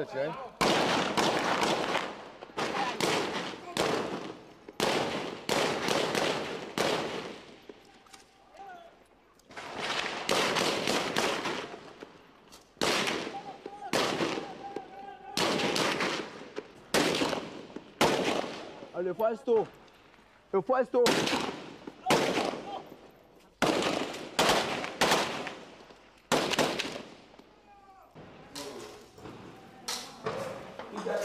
Olha, Tiago. Olha, eu faço, eu faço.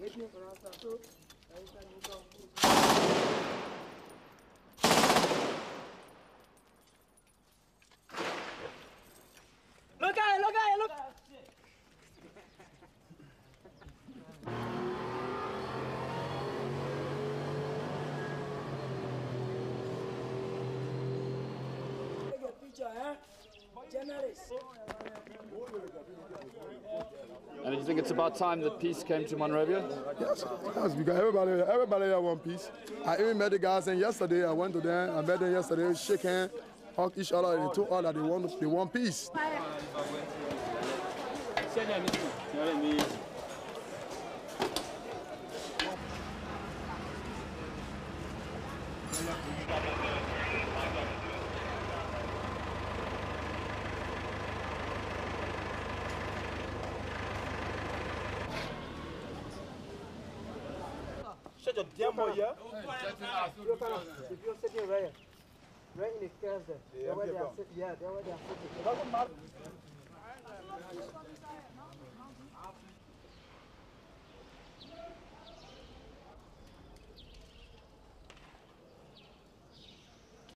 Look at it, look at it, look. At it. You think it's about time that peace came to Monrovia? Yes, yes, because everybody, everybody here want peace. I even met the guys and yesterday. I went to them. I met them yesterday. Shake hands, hug each other. They told all that they want, they want peace. church of Diambo here. If you're sitting right here, right in the chairs there, they're where they are sitting. Yeah, they're where they are sitting. It doesn't matter.